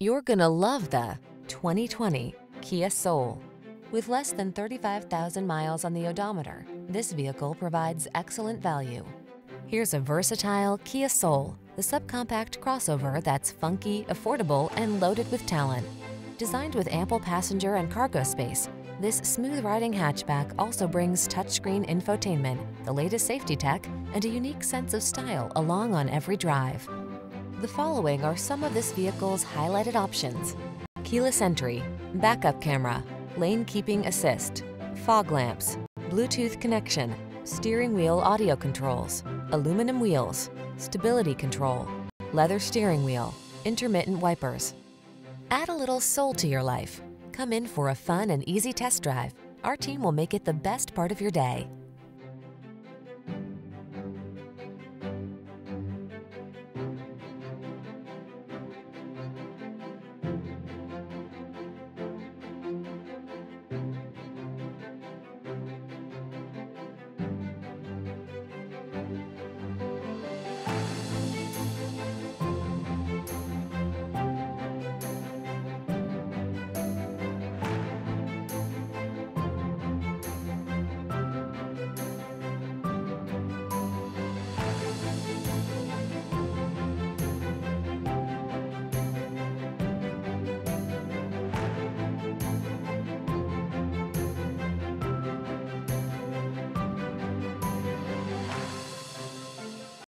You're gonna love the 2020 Kia Soul. With less than 35,000 miles on the odometer, this vehicle provides excellent value. Here's a versatile Kia Soul, the subcompact crossover that's funky, affordable, and loaded with talent. Designed with ample passenger and cargo space, this smooth-riding hatchback also brings touchscreen infotainment, the latest safety tech, and a unique sense of style along on every drive. The following are some of this vehicle's highlighted options. Keyless entry, backup camera, lane keeping assist, fog lamps, Bluetooth connection, steering wheel audio controls, aluminum wheels, stability control, leather steering wheel, intermittent wipers. Add a little soul to your life. Come in for a fun and easy test drive. Our team will make it the best part of your day.